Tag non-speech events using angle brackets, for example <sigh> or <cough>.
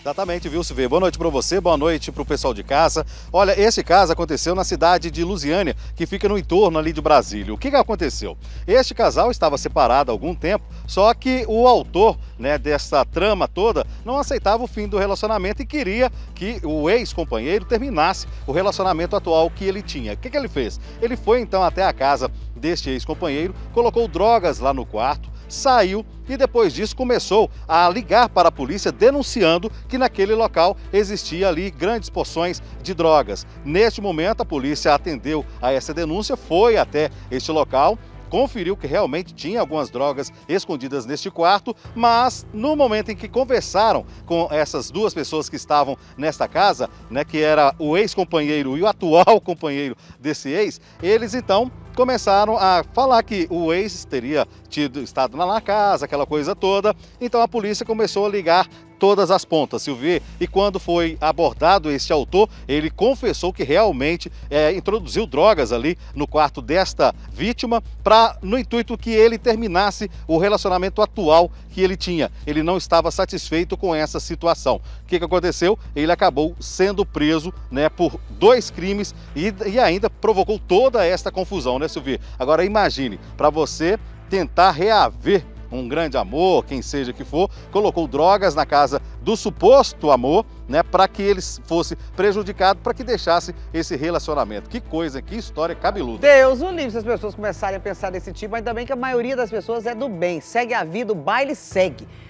Exatamente, viu, Silvio? Boa noite para você, boa noite para o pessoal de casa. Olha, esse caso aconteceu na cidade de Lusiânia, que fica no entorno ali de Brasília. O que, que aconteceu? Este casal estava separado há algum tempo, só que o autor né, dessa trama toda não aceitava o fim do relacionamento e queria que o ex-companheiro terminasse o relacionamento atual que ele tinha. O que, que ele fez? Ele foi então até a casa deste ex-companheiro, colocou drogas lá no quarto, saiu e depois disso começou a ligar para a polícia denunciando que naquele local existia ali grandes porções de drogas. Neste momento a polícia atendeu a essa denúncia, foi até este local conferiu que realmente tinha algumas drogas escondidas neste quarto, mas no momento em que conversaram com essas duas pessoas que estavam nesta casa, né, que era o ex-companheiro e o atual <laughs> companheiro desse ex, eles então começaram a falar que o ex teria tido estado na casa, aquela coisa toda. Então a polícia começou a ligar todas as pontas, Silvio. E quando foi abordado esse autor, ele confessou que realmente é, introduziu drogas ali no quarto desta vítima para no intuito que ele terminasse o relacionamento atual que ele tinha. Ele não estava satisfeito com essa situação. O que, que aconteceu? Ele acabou sendo preso né, por dois crimes e, e ainda provocou toda esta confusão, né, Silvio? Agora imagine, para você tentar reaver um grande amor, quem seja que for, colocou drogas na casa do suposto amor, né, para que ele fosse prejudicado, para que deixasse esse relacionamento. Que coisa, que história cabeluda. Deus o livre se as pessoas começarem a pensar desse tipo, ainda bem que a maioria das pessoas é do bem, segue a vida, o baile segue.